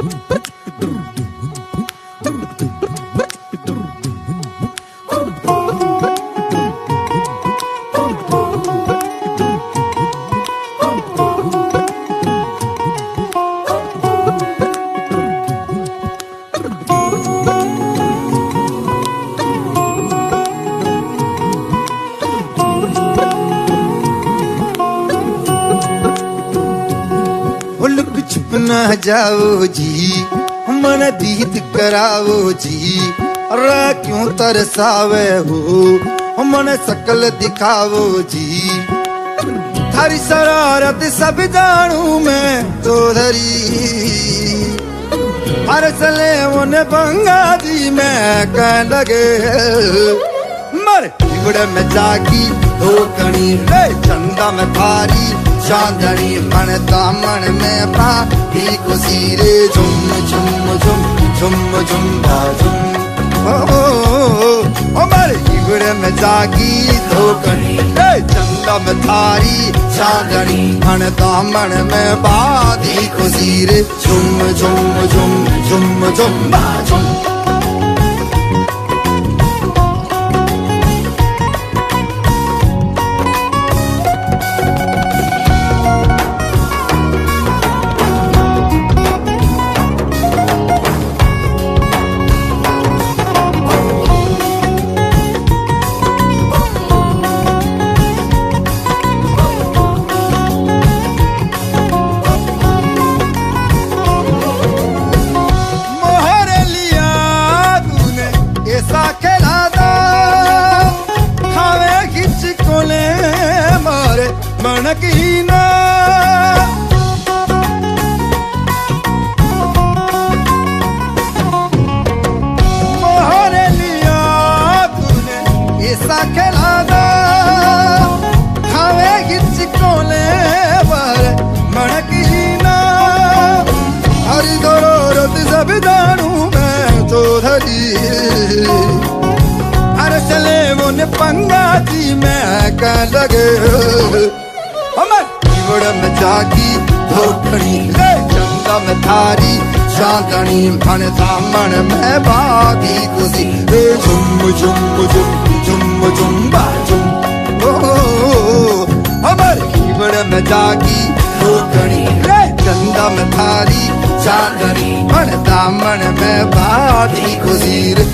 Oh, न जाओ जी, मन दीद कराओ जी। अरे क्यों तरसावे हो? मन सकल दिखाओ जी। थारी शरारत सब जानू मैं तो धरी। हर सले उन बंगा जी मैं कह लगे। मर इवड़े में जागी, दो कणी रे, चंदा में थारी चांदनी मन दामन में ही खुशी रे झुम झुम झुम झुम झुम झुम। ओ, मर इवड़े में जागी कणी चंदा में थारी चांदनी मन दामन में बाधी खुशी रे झुम झुम झुम झुम झुम। झुम। ना मोहर लिया तूने, ऐसा खेला था खावे खिंच कोले मारे मन की ना हरि गौरव सब जानू मैं तो हर चले मुन पंगा जी मैं कह लगे। जीवड़ में जागी धोखड़ी ले चंदा में थारी चांदनी मन दामन में बागी खुशी रे झुम झुम झुम झुम झुम बा झुम। ओ, ओ, ओ, में जागी धोखड़ी रे चंदा में थारी चांदनी मन दामन में बाधी खुशी रे